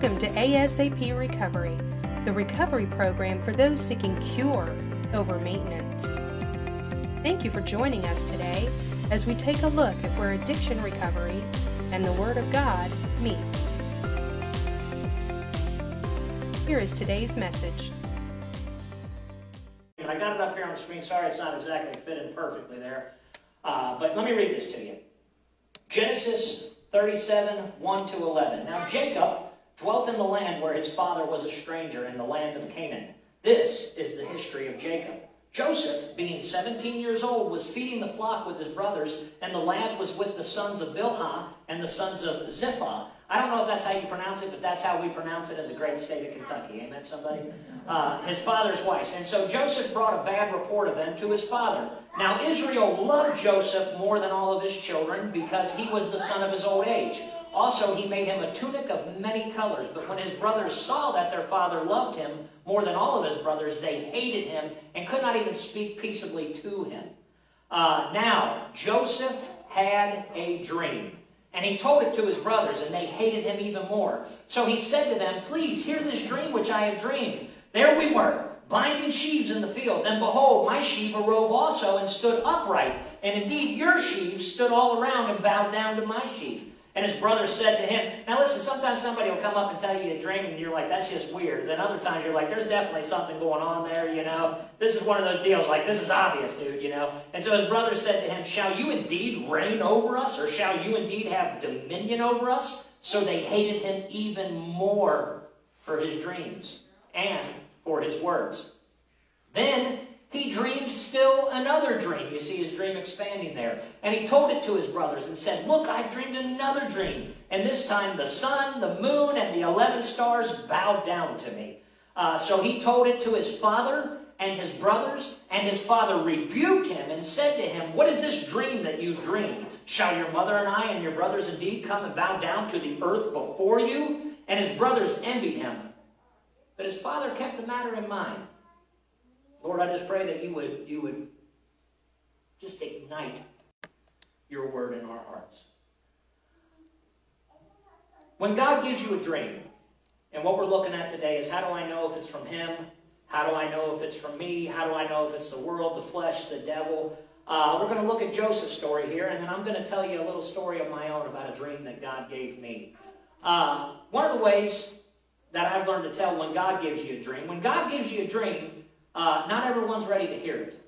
Welcome to ASAP Recovery, the recovery program for those seeking cure over maintenance. Thank you for joining us today as we take a look at where addiction recovery and the Word of God meet. Here is today's message. I got it up here on the screen. Sorry, it's not exactly fitting perfectly there. Uh, but let me read this to you. Genesis 37, 1 to 11. Now Jacob dwelt in the land where his father was a stranger in the land of Canaan. This is the history of Jacob. Joseph, being 17 years old, was feeding the flock with his brothers, and the lad was with the sons of Bilhah and the sons of Ziphah. I don't know if that's how you pronounce it, but that's how we pronounce it in the great state of Kentucky. Amen, somebody? Uh, his father's wife. And so Joseph brought a bad report of them to his father. Now Israel loved Joseph more than all of his children because he was the son of his old age. Also, he made him a tunic of many colors. But when his brothers saw that their father loved him more than all of his brothers, they hated him and could not even speak peaceably to him. Uh, now, Joseph had a dream. And he told it to his brothers, and they hated him even more. So he said to them, Please hear this dream which I have dreamed. There we were, binding sheaves in the field. Then behold, my sheaf arose also and stood upright. And indeed, your sheaves stood all around and bowed down to my sheaf. And his brother said to him, Now listen, sometimes somebody will come up and tell you a dream and you're like, that's just weird. Then other times you're like, there's definitely something going on there, you know. This is one of those deals, like, this is obvious, dude, you know. And so his brother said to him, Shall you indeed reign over us, or shall you indeed have dominion over us? So they hated him even more for his dreams and for his words. Then he dreamed still another dream. You see his dream expanding there. And he told it to his brothers and said, Look, I've dreamed another dream. And this time the sun, the moon, and the 11 stars bowed down to me. Uh, so he told it to his father and his brothers, and his father rebuked him and said to him, What is this dream that you dreamed? Shall your mother and I and your brothers indeed come and bow down to the earth before you? And his brothers envied him. But his father kept the matter in mind. Lord, I just pray that you would, you would just ignite your word in our hearts. When God gives you a dream, and what we're looking at today is how do I know if it's from Him? How do I know if it's from me? How do I know if it's the world, the flesh, the devil? Uh, we're going to look at Joseph's story here, and then I'm going to tell you a little story of my own about a dream that God gave me. Uh, one of the ways that I've learned to tell when God gives you a dream, when God gives you a dream, uh, not everyone's ready to hear it.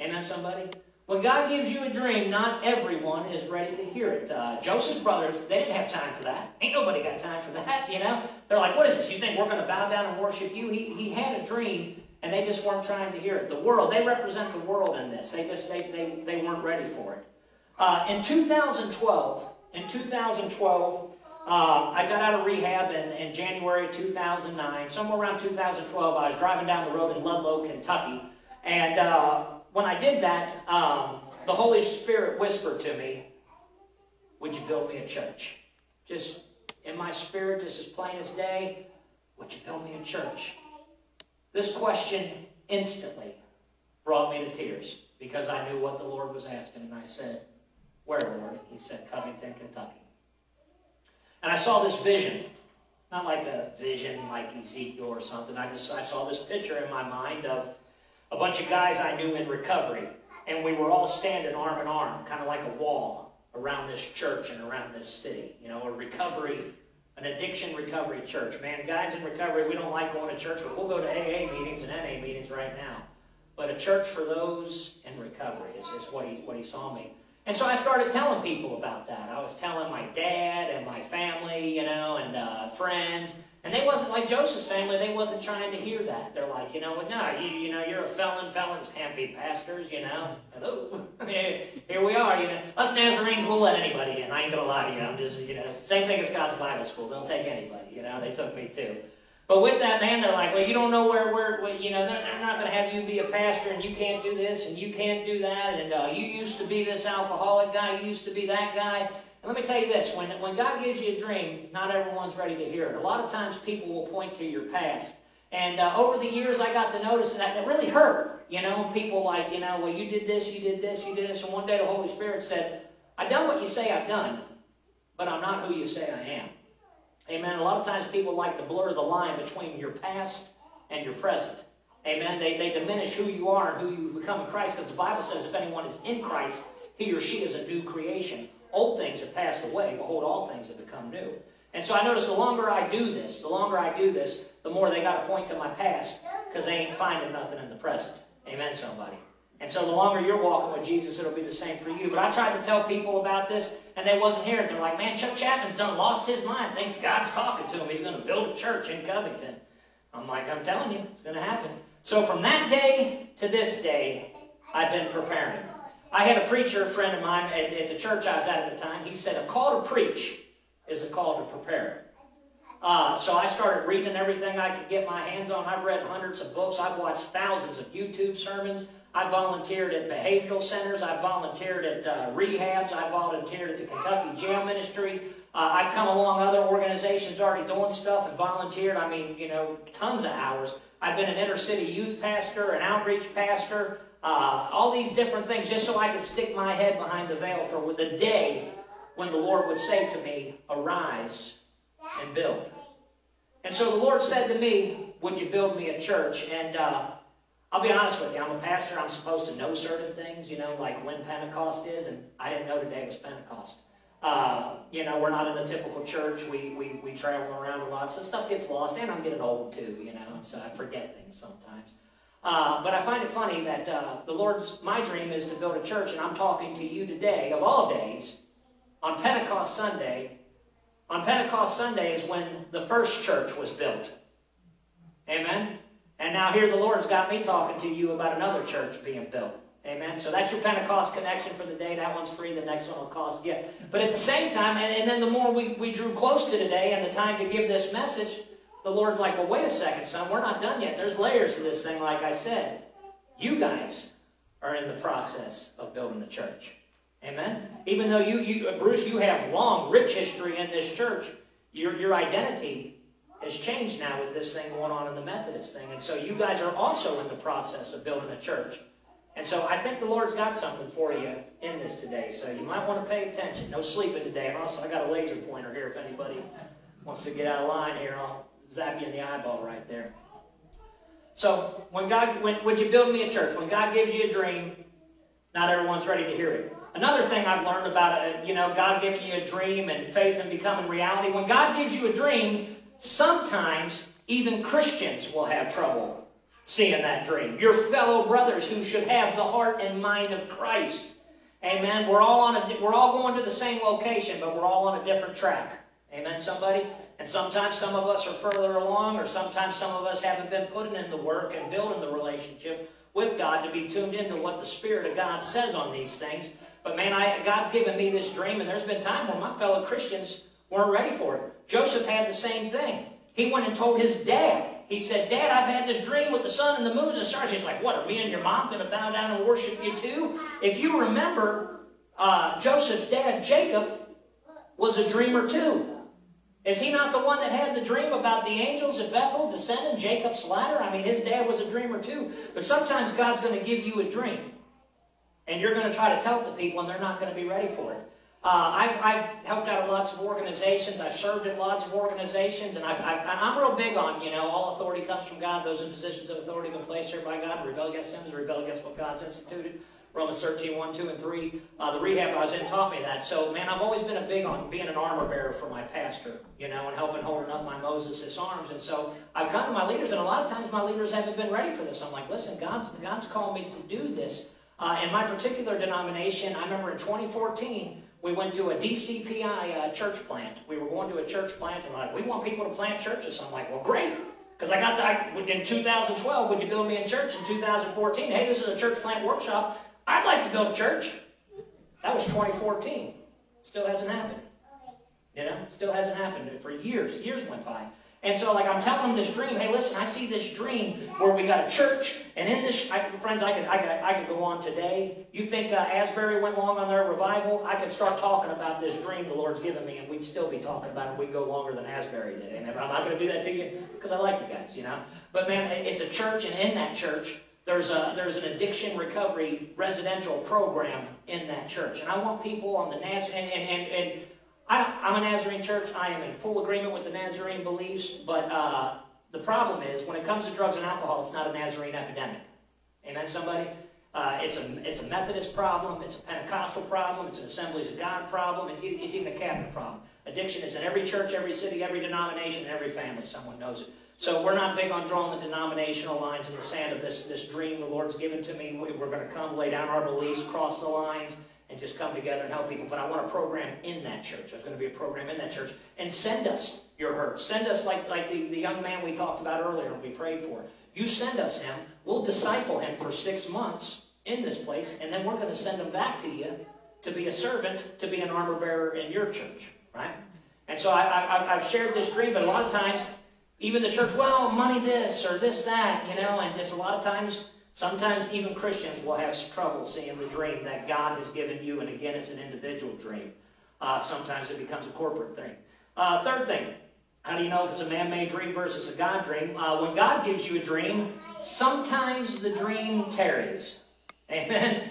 Amen, somebody? When God gives you a dream, not everyone is ready to hear it. Uh, Joseph's brothers, they didn't have time for that. Ain't nobody got time for that, you know? They're like, what is this? You think we're going to bow down and worship you? He, he had a dream, and they just weren't trying to hear it. The world, they represent the world in this. They just, they, they, they weren't ready for it. Uh, in 2012, in 2012, uh, I got out of rehab in, in January 2009. Somewhere around 2012, I was driving down the road in Ludlow, Kentucky. And uh, when I did that, um, the Holy Spirit whispered to me, Would you build me a church? Just in my spirit, just as plain as day, Would you build me a church? This question instantly brought me to tears because I knew what the Lord was asking. And I said, Where, Lord? He said, Covington, Kentucky. And I saw this vision. Not like a vision like Ezekiel or something. I just I saw this picture in my mind of a bunch of guys I knew in recovery. And we were all standing arm in arm, kind of like a wall around this church and around this city. You know, a recovery, an addiction recovery church. Man, guys in recovery, we don't like going to church, but we'll go to AA meetings and NA meetings right now. But a church for those in recovery is, is what, he, what he saw me. And so I started telling people about that. I was telling my dad and my family, you know, and uh, friends. And they wasn't like Joseph's family. They wasn't trying to hear that. They're like, you know, what? no, you, you know, you're a felon. Felons can't be pastors, you know. Hello, here we are. You know, us Nazarenes will let anybody in. I ain't gonna lie to you. I'm just, you know, same thing as God's Bible School. They'll take anybody. You know, they took me too. But with that, man, they're like, well, you don't know where, we're you know, they're not going to have you be a pastor and you can't do this and you can't do that. And uh, you used to be this alcoholic guy, you used to be that guy. And let me tell you this when, when God gives you a dream, not everyone's ready to hear it. A lot of times people will point to your past. And uh, over the years, I got to notice that that really hurt. You know, people like, you know, well, you did this, you did this, you did this. And one day the Holy Spirit said, I've done what you say I've done, but I'm not who you say I am. Amen. A lot of times people like to blur the line between your past and your present. Amen. They, they diminish who you are and who you become in Christ because the Bible says if anyone is in Christ, he or she is a new creation. Old things have passed away. Behold, all things have become new. And so I notice the longer I do this, the longer I do this, the more they got to point to my past because they ain't finding nothing in the present. Amen, somebody. And so the longer you're walking with Jesus, it'll be the same for you. But I tried to tell people about this, and they wasn't hearing. They're like, man, Chuck Chapman's done lost his mind. Thinks God's talking to him. He's going to build a church in Covington. I'm like, I'm telling you, it's going to happen. So from that day to this day, I've been preparing. I had a preacher, a friend of mine, at, at the church I was at at the time. He said, a call to preach is a call to prepare. Uh, so I started reading everything I could get my hands on. I've read hundreds of books. I've watched thousands of YouTube sermons. I volunteered at behavioral centers. I volunteered at uh, rehabs. I volunteered at the Kentucky Jail Ministry. Uh, I've come along other organizations already doing stuff and volunteered. I mean, you know, tons of hours. I've been an inner city youth pastor, an outreach pastor, uh, all these different things just so I could stick my head behind the veil for the day when the Lord would say to me, Arise and build. And so the Lord said to me, Would you build me a church? And uh, I'll be honest with you, I'm a pastor. I'm supposed to know certain things, you know, like when Pentecost is, and I didn't know today was Pentecost. Uh, you know, we're not in a typical church. We, we, we travel around a lot, so stuff gets lost, and I'm getting old too, you know, so I forget things sometimes. Uh, but I find it funny that uh, the Lord's, my dream is to build a church, and I'm talking to you today, of all days, on Pentecost Sunday. On Pentecost Sunday is when the first church was built. Amen? And now here the Lord's got me talking to you about another church being built. Amen. So that's your Pentecost connection for the day. That one's free. The next one will cost you. But at the same time, and, and then the more we, we drew close to today and the time to give this message, the Lord's like, well, wait a second, son. We're not done yet. There's layers to this thing, like I said. You guys are in the process of building the church. Amen. Even though you, you Bruce, you have long, rich history in this church, your, your identity has changed now with this thing going on in the Methodist thing. And so you guys are also in the process of building a church. And so I think the Lord's got something for you in this today. So you might want to pay attention. No sleeping today. And also, I got a laser pointer here if anybody wants to get out of line here. I'll zap you in the eyeball right there. So when God, when, would you build me a church? When God gives you a dream, not everyone's ready to hear it. Another thing I've learned about uh, you know, God giving you a dream and faith and becoming reality. When God gives you a dream, sometimes even Christians will have trouble seeing that dream. Your fellow brothers who should have the heart and mind of Christ. Amen. We're all on a we're all going to the same location, but we're all on a different track. Amen, somebody? And sometimes some of us are further along, or sometimes some of us haven't been putting in the work and building the relationship with God to be tuned into what the Spirit of God says on these things. But man, I, God's given me this dream, and there's been time where my fellow Christians weren't ready for it. Joseph had the same thing. He went and told his dad he said, Dad, I've had this dream with the sun and the moon and the stars. He's like, What, are me and your mom going to bow down and worship you too? If you remember, uh, Joseph's dad, Jacob, was a dreamer too. Is he not the one that had the dream about the angels at Bethel descending Jacob's ladder? I mean, his dad was a dreamer too. But sometimes God's going to give you a dream. And you're going to try to tell it to people, and they're not going to be ready for it. Uh, I've, I've, helped out lots of organizations. I've served in lots of organizations, and i am real big on, you know, all authority comes from God. Those in positions of authority have been placed here by God. Rebel against Him is rebel against what God's instituted. Romans 13, 1, 2, and 3. Uh, the rehab I was in taught me that. So, man, I've always been a big on being an armor bearer for my pastor, you know, and helping holding up my Moses' arms. And so I've come to my leaders, and a lot of times my leaders haven't been ready for this. I'm like, listen, God's, God's called me to do this. Uh, in my particular denomination, I remember in 2014, we went to a DCPI uh, church plant. We were going to a church plant, and like, we want people to plant churches. So I'm like, well, great. Because I got the, in 2012, would you build me a church? In 2014, hey, this is a church plant workshop. I'd like to build a church. That was 2014. Still hasn't happened. You know, still hasn't happened. For years, years went by. And so, like, I'm telling them this dream. Hey, listen, I see this dream where we got a church, and in this, I, friends, I could, I could, I could go on today. You think uh, Asbury went long on their revival? I could start talking about this dream the Lord's given me, and we'd still be talking about it. We'd go longer than Asbury did. Amen. But I'm not going to do that to you because I like you guys, you know. But man, it's a church, and in that church, there's a there's an addiction recovery residential program in that church, and I want people on the NAS and and and. and I, am a Nazarene church. I am in full agreement with the Nazarene beliefs, but uh, the problem is when it comes to drugs and alcohol, it's not a Nazarene epidemic. Amen, somebody? Uh, it's, a, it's a Methodist problem, it's a Pentecostal problem, it's an Assemblies of God problem, it's, it's even a Catholic problem. Addiction is in every church, every city, every denomination, every family. Someone knows it. So we're not big on drawing the denominational lines in the sand of this, this dream the Lord's given to me. We're going to come lay down our beliefs, cross the lines, and just come together and help people. But I want a program in that church. There's going to be a program in that church. And send us your hurt. Send us like, like the, the young man we talked about earlier and we prayed for. You send us him. We'll disciple him for six months in this place, and then we're going to send him back to you to be a servant, to be an armor bearer in your church, right? And so I, I, I've shared this dream, but a lot of times, even the church, well, money this or this that, you know, and just a lot of times Sometimes even Christians will have trouble seeing the dream that God has given you, and again, it's an individual dream. Uh, sometimes it becomes a corporate thing. Uh, third thing, how do you know if it's a man made dream versus a God dream? Uh, when God gives you a dream, sometimes the dream tarries. Amen.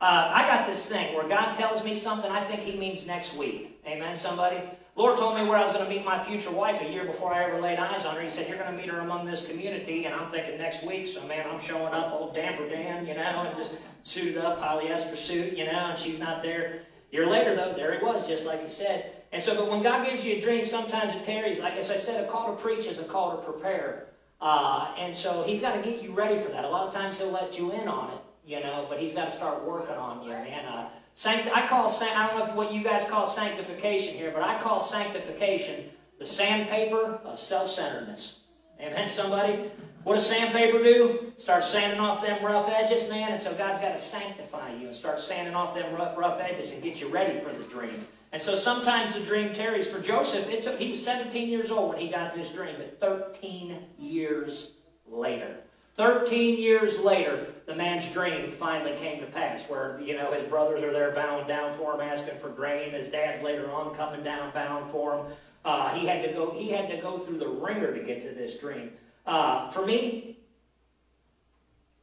Uh, I got this thing where God tells me something I think He means next week. Amen, somebody? Lord told me where I was going to meet my future wife a year before I ever laid eyes on her. He said, You're going to meet her among this community. And I'm thinking next week. So, man, I'm showing up, old Dapper Dan, you know, and just suited up, polyester suit, you know, and she's not there. A year later, though, there he was, just like he said. And so, but when God gives you a dream, sometimes it tarries. Like as I said, a call to preach is a call to prepare. Uh, and so he's got to get you ready for that. A lot of times he'll let you in on it, you know, but he's got to start working on you, man. Uh, Sanct- I call I don't know what you guys call sanctification here, but I call sanctification the sandpaper of self-centeredness. Amen, somebody? What does sandpaper do? Start sanding off them rough edges, man. And so God's got to sanctify you and start sanding off them rough, rough edges and get you ready for the dream. And so sometimes the dream tarries. For Joseph, it took, he was 17 years old when he got this dream, but 13 years later. 13 years later, the man's dream finally came to pass, where, you know, his brothers are there bowing down for him, asking for grain. His dad's later on coming down, bowing for him. Uh, he had to go. He had to go through the ringer to get to this dream. Uh, for me,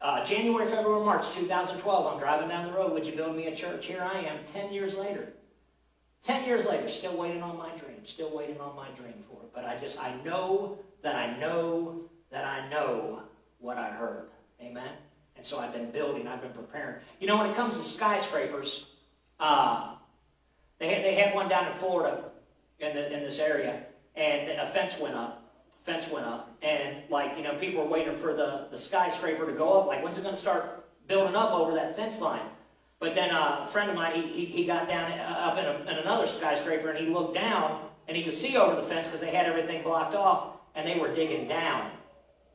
uh, January, February, March 2012, I'm driving down the road. Would you build me a church? Here I am, 10 years later. 10 years later, still waiting on my dream, still waiting on my dream for it. But I just, I know that I know that I know what I heard. Amen? And so I've been building, I've been preparing. You know, when it comes to skyscrapers, uh, they, had, they had one down in Florida in, the, in this area, and a fence went up. Fence went up, and like, you know, people were waiting for the, the skyscraper to go up. Like, when's it going to start building up over that fence line? But then uh, a friend of mine, he, he, he got down uh, up in, a, in another skyscraper, and he looked down, and he could see over the fence because they had everything blocked off, and they were digging down.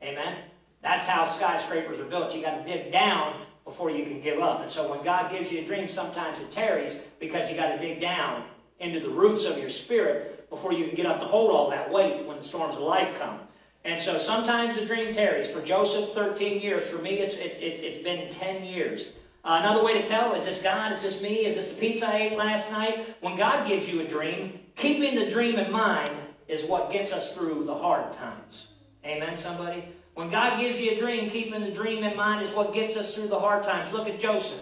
Amen? That's how skyscrapers are built. You got to dig down before you can give up. And so when God gives you a dream, sometimes it tarries because you got to dig down into the roots of your spirit before you can get up to hold all that weight when the storms of life come. And so sometimes the dream tarries. For Joseph, 13 years. For me, it's, it's, it's, it's been 10 years. Uh, another way to tell, is this God? Is this me? Is this the pizza I ate last night? When God gives you a dream, keeping the dream in mind is what gets us through the hard times. Amen, somebody? When God gives you a dream, keeping the dream in mind is what gets us through the hard times. Look at Joseph.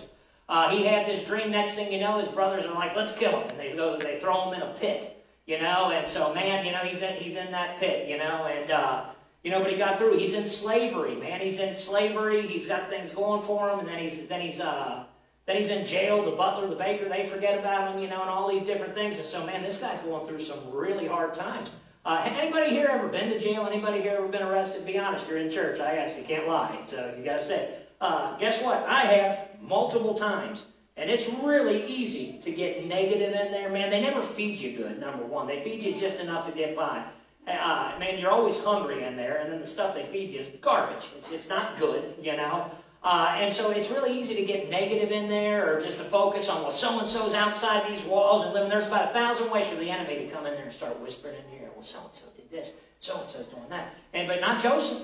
Uh, he had this dream. Next thing you know, his brothers are like, "Let's kill him," and they go, they throw him in a pit. You know, and so man, you know, he's in he's in that pit. You know, and uh, you know, but he got through. He's in slavery, man. He's in slavery. He's got things going for him, and then he's then he's uh, then he's in jail. The butler, the baker, they forget about him. You know, and all these different things. And so, man, this guy's going through some really hard times. Uh, anybody here ever been to jail? Anybody here ever been arrested? Be honest, you're in church. I guess you can't lie, so you gotta say. Uh, guess what? I have multiple times. And it's really easy to get negative in there, man. They never feed you good, number one. They feed you just enough to get by. Uh, man, you're always hungry in there, and then the stuff they feed you is garbage. It's, it's not good, you know. Uh, and so it's really easy to get negative in there or just to focus on, well, so and so's outside these walls and living. There's about a thousand ways for the enemy to come in there and start whispering in your ear, well, so and so did this, so and so's doing that. And But not Joseph.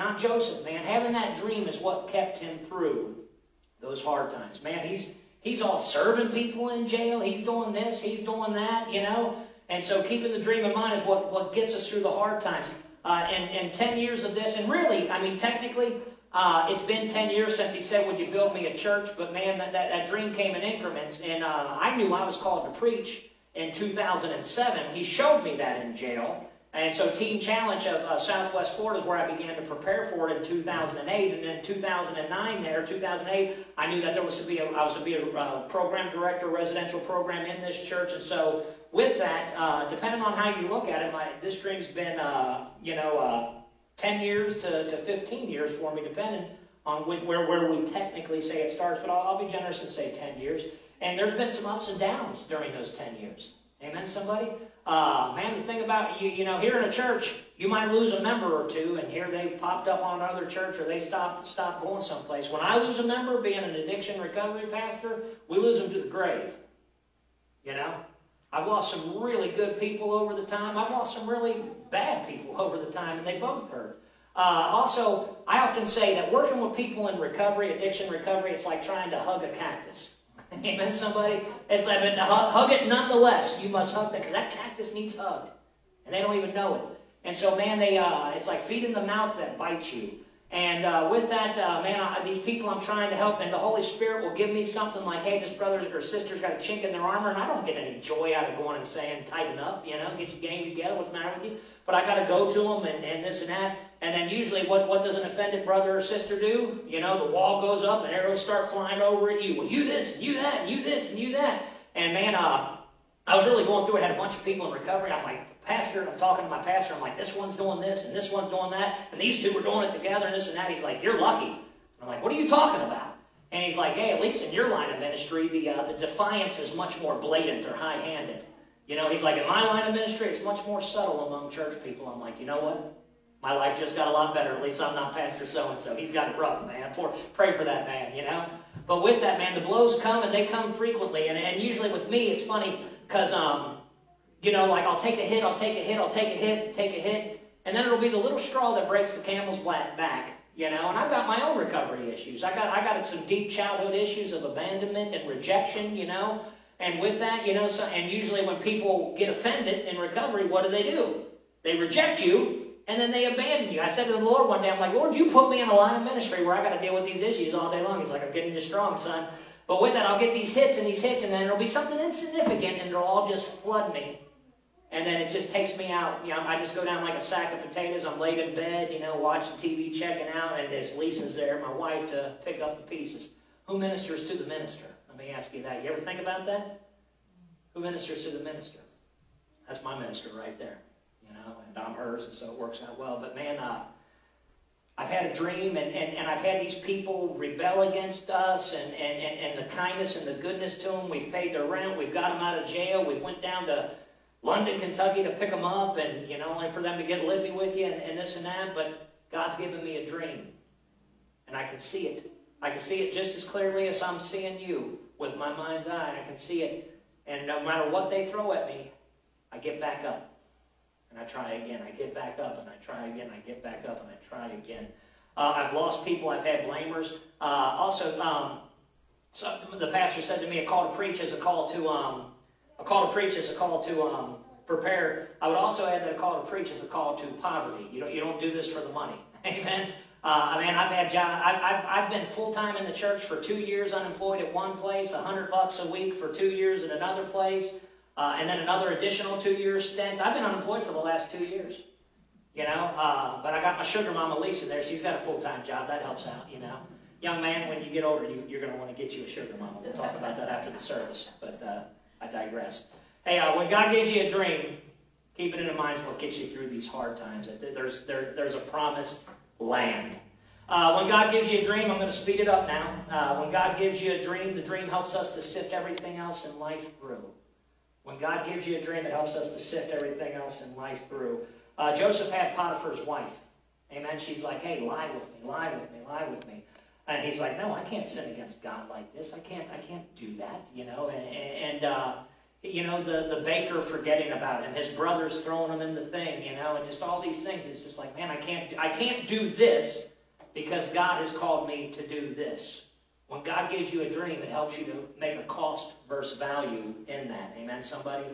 Not Joseph, man. Having that dream is what kept him through those hard times. Man, he's he's all serving people in jail. He's doing this, he's doing that, you know. And so keeping the dream in mind is what, what gets us through the hard times. Uh, and, and 10 years of this, and really, I mean, technically, uh, it's been 10 years since he said, Would you build me a church? But man, that, that, that dream came in increments. And uh, I knew I was called to preach. in 2007. He showed me that in jail. And so Teen Challenge of uh, Southwest Florida is where I began to prepare for it in 2008. And then 2009 there, 2008, I knew that there was to be a, I was to be a uh, program director, residential program in this church. And so with that, uh, depending on how you look at it, my, this dream's been, uh, you know, uh, 10 years to, to 15 years for me, depending on when, where, where we technically say it starts. But I'll, I'll be generous and say 10 years. And there's been some ups and downs during those 10 years. Amen, somebody? Uh, man, the thing about you, you know, here in a church, you might lose a member or two, and here they popped up on another church or they stopped stop going someplace. When I lose a member, being an addiction recovery pastor, we lose them to the grave. You know? I've lost some really good people over the time. I've lost some really bad people over the time, and they both hurt. Uh, also, I often say that working with people in recovery, addiction recovery, it's like trying to hug a cactus. Amen, somebody? It's like, but hug, it nonetheless. You must hug that because that cactus needs hugged. And they don't even know it. And so, man, they uh, it's like feet in the mouth that bite you. And uh, with that, uh, man, I, these people I'm trying to help, and the Holy Spirit will give me something like, hey, this brother or sister's got a chink in their armor, and I don't get any joy out of going and saying, tighten up, you know, get your game together, what's the matter with you? But I got to go to them and, and this and that. And then usually, what, what does an offended brother or sister do? You know, the wall goes up and arrows start flying over at you. Well, you this, and you that, and you this, and you that. And man, uh, I was really going through it. Had a bunch of people in recovery. I'm like, pastor, I'm talking to my pastor, I'm like, this one's doing this, and this one's doing that, and these two were doing it together, and this and that. He's like, you're lucky. I'm like, what are you talking about? And he's like, hey, at least in your line of ministry, the, uh, the defiance is much more blatant or high-handed. You know, he's like, in my line of ministry, it's much more subtle among church people. I'm like, you know what? My life just got a lot better. At least I'm not Pastor so-and-so. He's got it rough, man. For, pray for that man, you know? But with that, man, the blows come, and they come frequently. And, and usually with me, it's funny, because um, you know, like I'll take a hit, I'll take a hit, I'll take a hit, take a hit, and then it'll be the little straw that breaks the camel's back. You know, and I've got my own recovery issues. I got I got some deep childhood issues of abandonment and rejection. You know, and with that, you know, so, and usually when people get offended in recovery, what do they do? They reject you and then they abandon you. I said to the Lord one day, I'm like, Lord, you put me in a line of ministry where I got to deal with these issues all day long. He's like, I'm getting you strong, son. But with that, I'll get these hits and these hits, and then it'll be something insignificant, and it'll all just flood me and then it just takes me out. You know, I just go down like a sack of potatoes. I'm laid in bed, you know, watching TV, checking out, and there's Lisa's there, my wife, to pick up the pieces. Who ministers to the minister? Let me ask you that. You ever think about that? Who ministers to the minister? That's my minister right there, you know, and I'm hers, and so it works out well. But man, uh, I've had a dream, and, and, and I've had these people rebel against us, and, and, and, and the kindness and the goodness to them. We've paid their rent. We've got them out of jail. We went down to London, Kentucky to pick them up and, you know, only for them to get lippy with you and, and this and that. But God's given me a dream. And I can see it. I can see it just as clearly as I'm seeing you with my mind's eye. I can see it. And no matter what they throw at me, I get back up. And I try again. I get back up and I try again. I get back up and I try again. Uh, I've lost people. I've had blamers. Uh, also, um, so the pastor said to me, a call to preach is a call to um, a call to preach is a call to um, prepare. I would also add that a call to preach is a call to poverty. You don't, you don't do this for the money. Amen. Uh, I mean, I've had job. I've, I've, I've been full time in the church for two years, unemployed at one place, a hundred bucks a week for two years at another place, uh, and then another additional two years stint. I've been unemployed for the last two years. You know, uh, but I got my sugar mama Lisa there. She's got a full time job. That helps out. You know, young man, when you get older, you, you're going to want to get you a sugar mama. We'll talk about that after the service. But uh, I digress. Hey, uh, when God gives you a dream, keep it in mind what gets you through these hard times. There's, there, there's a promised land. Uh, when God gives you a dream, I'm going to speed it up now. Uh, when God gives you a dream, the dream helps us to sift everything else in life through. When God gives you a dream, it helps us to sift everything else in life through. Uh, Joseph had Potiphar's wife. Amen. She's like, hey, lie with me, lie with me, lie with me. And he's like, no, I can't sin against God like this. I can't, I can't do that, you know. And, and uh, you know, the, the baker forgetting about him, his brothers throwing him in the thing, you know, and just all these things. It's just like, man, I can't, I can't do this because God has called me to do this. When God gives you a dream, it helps you to make a cost versus value in that. Amen, somebody?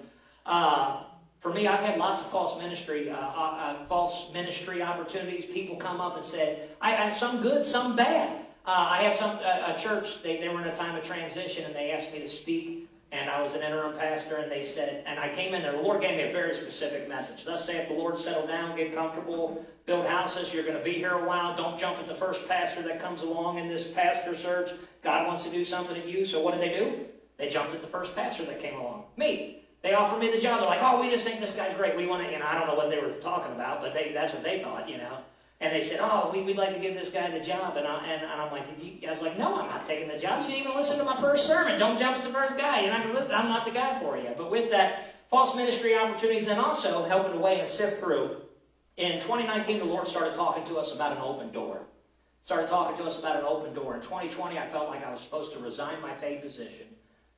Uh, for me, I've had lots of false ministry, uh, uh, uh false ministry opportunities. People come up and said, I have some good, some bad. Uh, I had some a church. They, they were in a time of transition, and they asked me to speak and I was an interim pastor, and they said, and I came in there, the Lord gave me a very specific message. Thus saith the Lord, settle down, get comfortable, build houses, you're going to be here a while, don't jump at the first pastor that comes along in this pastor search. God wants to do something at you, so what did they do? They jumped at the first pastor that came along, me. They offered me the job. They're like, oh, we just think this guy's great. We want to, you know, I don't know what they were talking about, but they, that's what they thought, you know. And they said, oh, we, would like to give this guy the job. And, I, and, and I'm like, I was like, no, I'm not taking the job. You didn't even listen to my first sermon. Don't jump at the first guy. You're not going to listen. I'm not the guy for you. But with that, false ministry opportunities and also helping to weigh and sift through. In 2019, the Lord started talking to us about an open door. Started talking to us about an open door. In 2020, I felt like I was supposed to resign my paid position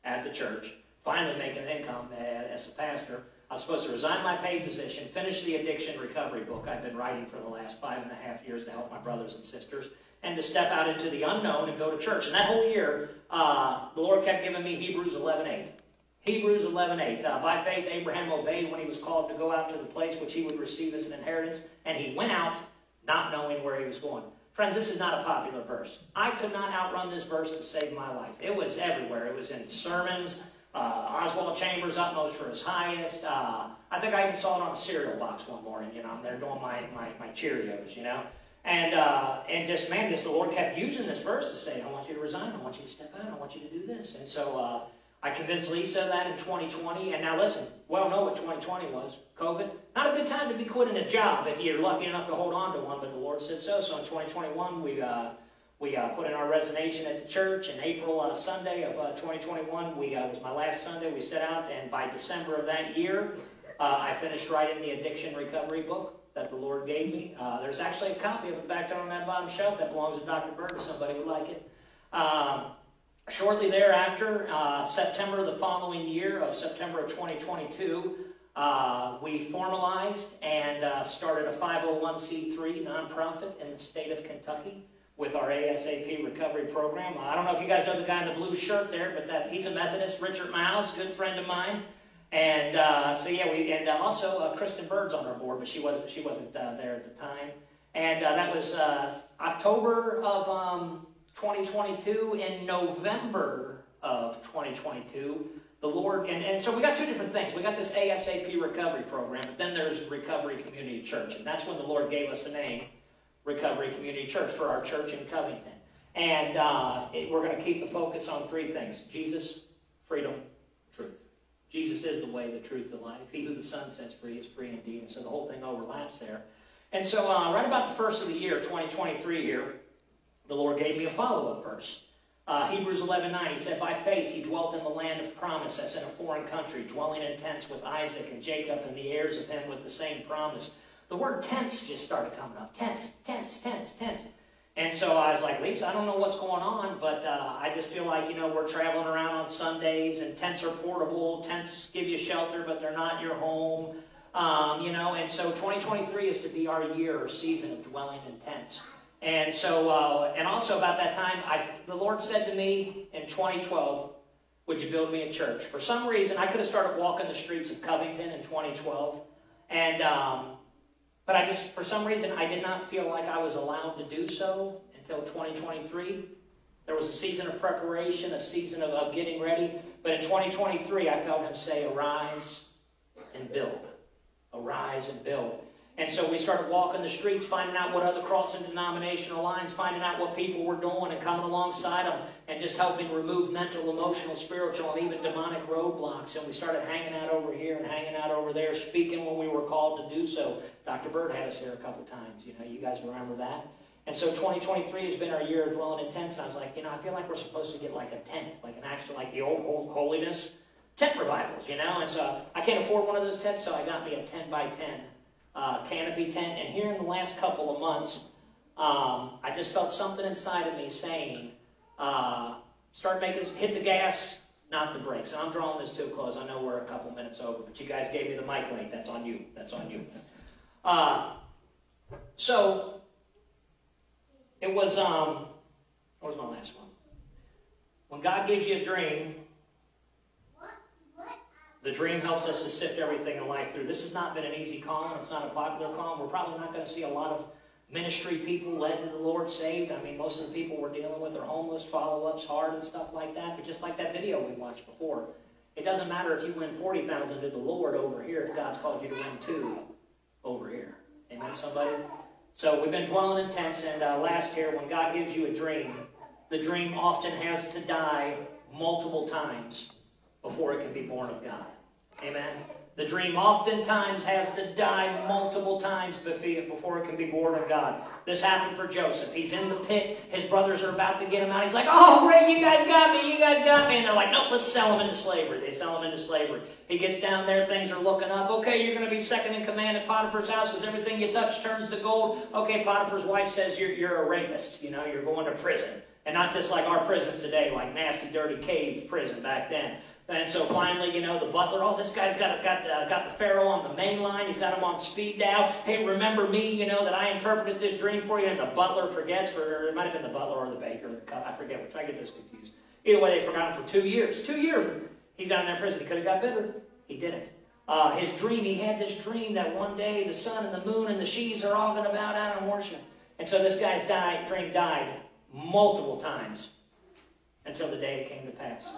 at the church, finally make an income eh, as a pastor, I was supposed to resign my paid position, finish the addiction recovery book I've been writing for the last five and a half years to help my brothers and sisters, and to step out into the unknown and go to church. And that whole year, uh, the Lord kept giving me Hebrews 11.8. Hebrews 11.8. Uh, by faith, Abraham obeyed when he was called to go out to the place which he would receive as an inheritance, and he went out not knowing where he was going. Friends, this is not a popular verse. I could not outrun this verse to save my life. It was everywhere. It was in sermons. Uh, Oswald Chambers utmost for his highest. Uh, I think I even saw it on a cereal box one morning. You know, I'm there doing my, my, my Cheerios, you know. And, uh, and just, man, just the Lord kept using this verse to say, I want you to resign. I want you to step out. I want you to do this. And so uh, I convinced Lisa that in 2020. And now listen, well know what 2020 was. COVID. Not a good time to be quitting a job if you're lucky enough to hold on to one, but the Lord said so. So in 2021, we uh, we uh, put in our resignation at the church in April uh, Sunday of uh, 2021. We uh, was my last Sunday. We set out, and by December of that year, uh, I finished writing the addiction recovery book that the Lord gave me. Uh, there's actually a copy of it back there on that bottom shelf that belongs to Dr. Berg if somebody would like it. Um, shortly thereafter, September of the following year of September of 2022, we formalized and started a 501c3 nonprofit in the state of Kentucky with our ASAP recovery program. I don't know if you guys know the guy in the blue shirt there, but that he's a Methodist, Richard Miles, good friend of mine. And uh, so yeah, we and uh, also uh, Kristen Bird's on our board, but she wasn't she wasn't uh, there at the time. And uh, that was uh, October of um, 2022. In November of 2022, the Lord and, and so we got two different things. We got this ASAP recovery program, but then there's Recovery Community Church, and that's when the Lord gave us a name Recovery Community Church for our church in Covington. And uh, it, we're going to keep the focus on three things Jesus, freedom, truth. Jesus is the way, the truth, the life. He who the Son sets free is free indeed. And so the whole thing overlaps there. And so, uh, right about the first of the year, 2023 here, the Lord gave me a follow up verse. Uh, Hebrews 11 9, he said, By faith he dwelt in the land of promise, as in a foreign country, dwelling in tents with Isaac and Jacob and the heirs of him with the same promise the word tense just started coming up. Tense, tense, tense, tense. And so I was like, Lisa, I don't know what's going on, but uh, I just feel like, you know, we're traveling around on Sundays and tents are portable. Tents give you shelter, but they're not your home. Um, you know, and so 2023 is to be our year or season of dwelling in tents. And so, uh, and also about that time, I, the Lord said to me in 2012, would you build me a church? For some reason, I could have started walking the streets of Covington in 2012. And, um, but I just, for some reason, I did not feel like I was allowed to do so until 2023. There was a season of preparation, a season of, of getting ready. But in 2023, I felt him say, Arise and build. Arise and build. And so we started walking the streets, finding out what other crossing denominational lines, finding out what people were doing and coming alongside them and just helping remove mental, emotional, spiritual, and even demonic roadblocks. And we started hanging out over here and hanging out over there, speaking when we were called to do so. Dr. Bird had us here a couple times. You know, you guys remember that? And so 2023 has been our year of dwelling in tents. And I was like, you know, I feel like we're supposed to get like a tent, like an actual, like the old, old holiness tent revivals, you know? And so I can't afford one of those tents, so I got me a 10 by 10 uh, canopy tent. And here in the last couple of months, um, I just felt something inside of me saying, uh, start making, hit the gas, not the brakes. And I'm drawing this to a close. I know we're a couple minutes over, but you guys gave me the mic link. That's on you. That's on you. Uh, so, it was, um, what was my last one? When God gives you a dream, the dream helps us to sift everything in life through. This has not been an easy call, it's not a popular call. We're probably not going to see a lot of ministry people led to the Lord saved. I mean, most of the people we're dealing with are homeless, follow ups, hard, and stuff like that. But just like that video we watched before, It doesn't matter if you win 40,000 to the Lord over here if God's called you to win two over here. Amen, somebody? So we've been dwelling in tents, and uh, last year, when God gives you a dream, the dream often has to die multiple times before it can be born of God. Amen? The dream oftentimes has to die multiple times before it can be born of God. This happened for Joseph. He's in the pit. His brothers are about to get him out. He's like, oh, great, you guys got me, you guys got me. And they're like, nope, let's sell him into slavery. They sell him into slavery. He gets down there, things are looking up. Okay, you're going to be second in command at Potiphar's house because everything you touch turns to gold. Okay, Potiphar's wife says you're, you're a rapist. You know, you're going to prison. And not just like our prisons today, like nasty, dirty cave prison back then. And so finally, you know, the butler, oh, this guy's got got the, got the pharaoh on the main line. He's got him on speed dial. Hey, remember me? You know that I interpreted this dream for you. And the butler forgets for it might have been the butler or the baker. I forget which. I get this confused. Either way, they forgot him for two years. Two years. He's down there in prison. He could have got bitter. He didn't. Uh, his dream. He had this dream that one day the sun and the moon and the she's are all going to bow down and worship. And so this guy's died, dream died multiple times until the day it came to pass.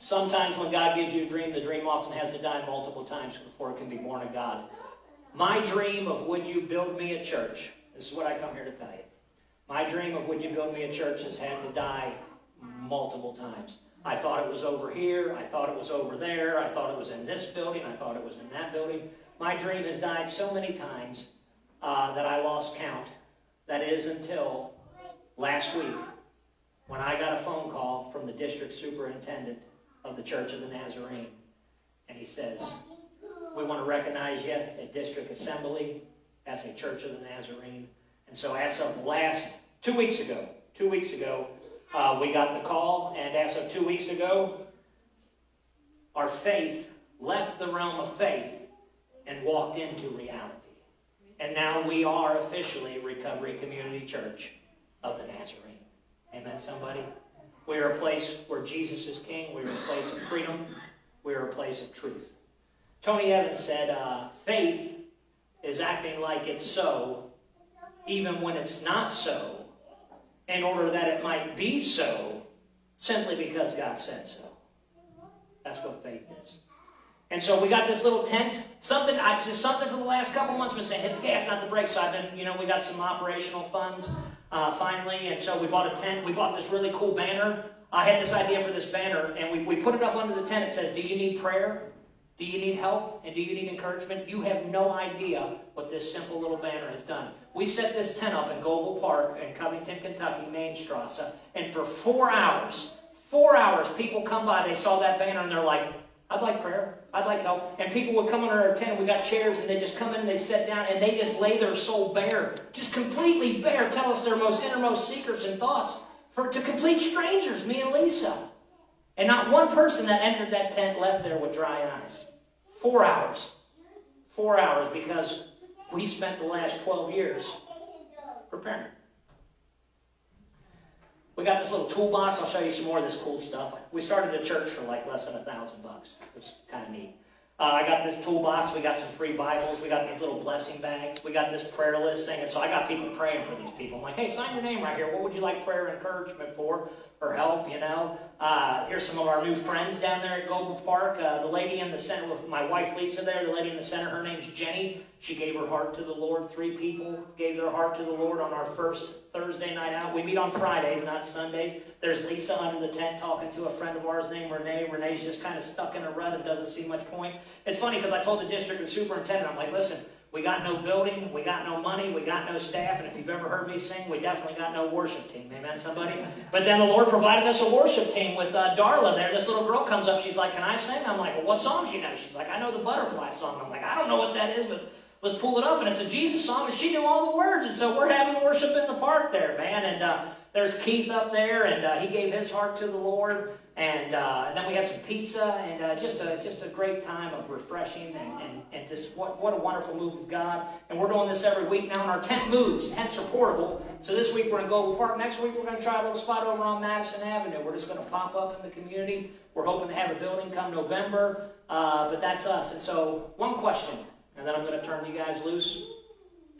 Sometimes when God gives you a dream, the dream often has to die multiple times before it can be born of God. My dream of would you build me a church, this is what I come here to tell you. My dream of would you build me a church has had to die multiple times. I thought it was over here. I thought it was over there. I thought it was in this building. I thought it was in that building. My dream has died so many times uh, that I lost count. That is until last week when I got a phone call from the district superintendent of the Church of the Nazarene. And he says, We want to recognize you at District Assembly as a Church of the Nazarene. And so, as of last two weeks ago, two weeks ago, uh, we got the call, and as of two weeks ago, our faith left the realm of faith and walked into reality. And now we are officially Recovery Community Church of the Nazarene. Amen, somebody? We are a place where Jesus is king. We are a place of freedom. We are a place of truth. Tony Evans said, uh, faith is acting like it's so, even when it's not so, in order that it might be so, simply because God said so. That's what faith is. And so we got this little tent. Something, I just something for the last couple months. Been saying hit the gas, not the brakes. So I've been, you know, we got some operational funds uh, finally, and so we bought a tent. We bought this really cool banner. I had this idea for this banner, and we, we put it up under the tent. It says, "Do you need prayer? Do you need help? And do you need encouragement?" You have no idea what this simple little banner has done. We set this tent up in Goebel Park in Covington, Kentucky, Main Strasse, and for four hours, four hours, people come by. They saw that banner, and they're like I'd like prayer. I'd like help. And people would come under our tent. We got chairs, and they just come in and they sit down and they just lay their soul bare, just completely bare. Tell us their most innermost secrets and thoughts for to complete strangers, me and Lisa. And not one person that entered that tent left there with dry eyes. Four hours. Four hours because we spent the last 12 years preparing. We got this little toolbox. I'll show you some more of this cool stuff. We started a church for like less than a thousand bucks, which is kind of neat. Uh, I got this toolbox. We got some free Bibles. We got these little blessing bags. We got this prayer list thing. And so I got people praying for these people. I'm like, hey, sign your name right here. What would you like prayer and encouragement for or help, you know? Uh, here's some of our new friends down there at Goebel Park. Uh, the lady in the center my wife Lisa there, the lady in the center, her name's Jenny. She gave her heart to the Lord. Three people gave their heart to the Lord on our first Thursday night out. We meet on Fridays, not Sundays. There's Lisa under the tent talking to a friend of ours named Renee. Renee's just kind of stuck in a rut and doesn't see much point. It's funny because I told the district the superintendent, I'm like, listen, we got no building, we got no money, we got no staff, and if you've ever heard me sing, we definitely got no worship team. Amen, somebody? But then the Lord provided us a worship team with uh, Darla there. This little girl comes up, she's like, Can I sing? I'm like, Well, what songs you know? She's like, I know the butterfly song. I'm like, I don't know what that is, but let's pull it up. And it's a Jesus song, and she knew all the words. And so we're having worship in the park there, man. And uh, there's Keith up there, and uh, he gave his heart to the Lord. And, uh, and then we had some pizza, and uh, just a just a great time of refreshing, and, and, and just what, what a wonderful move of God. And we're doing this every week now, and our tent moves. Tents are portable. So this week we're to go park. Next week we're going to try a little spot over on Madison Avenue. We're just going to pop up in the community. We're hoping to have a building come November, uh, but that's us. And so one question, and then I'm going to turn you guys loose.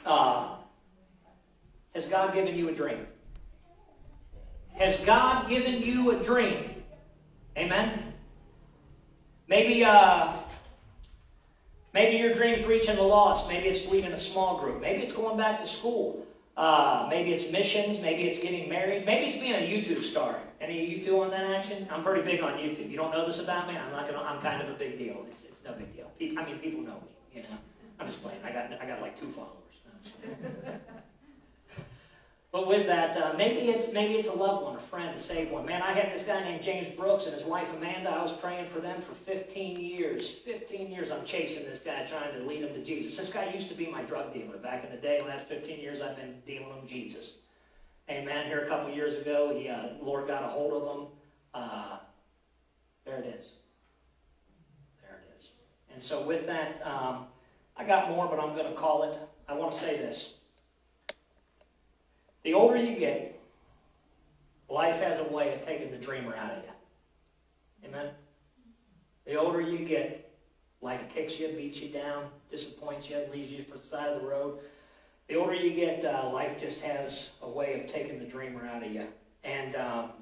Uh, has God given you a dream? Has God given you a dream? Amen? Maybe, uh, maybe your dream's reaching the lost. Maybe it's leading a small group. Maybe it's going back to school. Uh, maybe it's missions. Maybe it's getting married. Maybe it's being a YouTube star. Any of you two on that action? I'm pretty big on YouTube. You don't know this about me? I'm not gonna. I'm kind of a big deal. It's, it's no big deal. I mean, people know me. You know, I'm just playing. I got I got like two followers. But with that, uh, maybe it's maybe it's a loved one, a friend, a saved one. Man, I had this guy named James Brooks and his wife Amanda. I was praying for them for 15 years. 15 years I'm chasing this guy, trying to lead him to Jesus. This guy used to be my drug dealer back in the day. The last 15 years I've been dealing him Jesus. Amen. Here a couple years ago, he uh, Lord got a hold of him. Uh, there it is. And so with that, um, I got more, but I'm going to call it. I want to say this. The older you get, life has a way of taking the dreamer out of you. Amen? The older you get, life kicks you, beats you down, disappoints you, leaves you for the side of the road. The older you get, uh, life just has a way of taking the dreamer out of you. And um,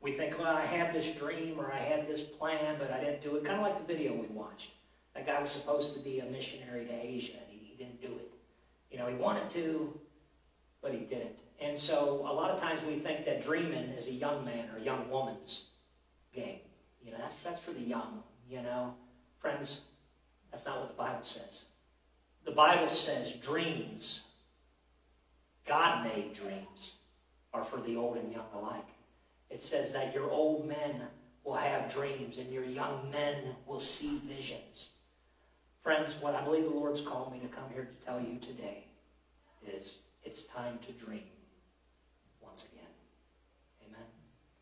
we think, well, I had this dream or I had this plan, but I didn't do it. Kind of like the video we watched. That guy was supposed to be a missionary to Asia, and he, he didn't do it. You know, he wanted to, but he didn't. And so a lot of times we think that dreaming is a young man or a young woman's game. You know, that's, that's for the young, you know. Friends, that's not what the Bible says. The Bible says dreams, God made dreams, are for the old and young alike. It says that your old men will have dreams and your young men will see visions. Friends, what I believe the Lord's called me to come here to tell you today is it's time to dream once again. Amen.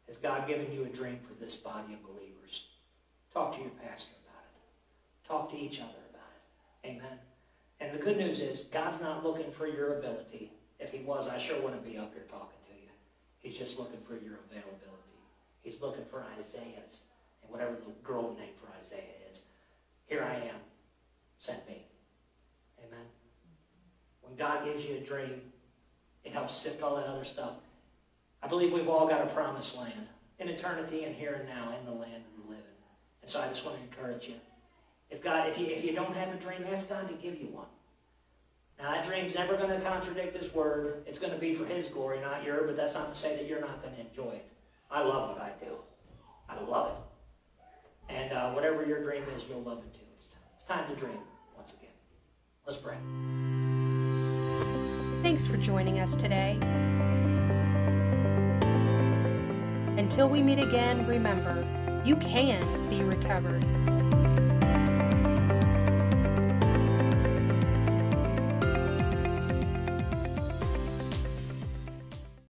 Has God given you a dream for this body of believers? Talk to your pastor about it. Talk to each other about it. Amen. And the good news is God's not looking for your ability. If he was, I sure wouldn't be up here talking to you. He's just looking for your availability. He's looking for Isaiah's and whatever the girl name for Isaiah is. Here I am sent me. Amen. When God gives you a dream, it helps sift all that other stuff. I believe we've all got a promised land in eternity and here and now in the land of the living. And so I just want to encourage you. If God, if you if you don't have a dream, ask God to give you one. Now that dream's never going to contradict His word. It's going to be for His glory, not yours. But that's not to say that you're not going to enjoy it. I love what I do. I love it. And uh, whatever your dream is, you'll love it too. It's time to dream once again. Let's pray. Thanks for joining us today. Until we meet again, remember, you can be recovered.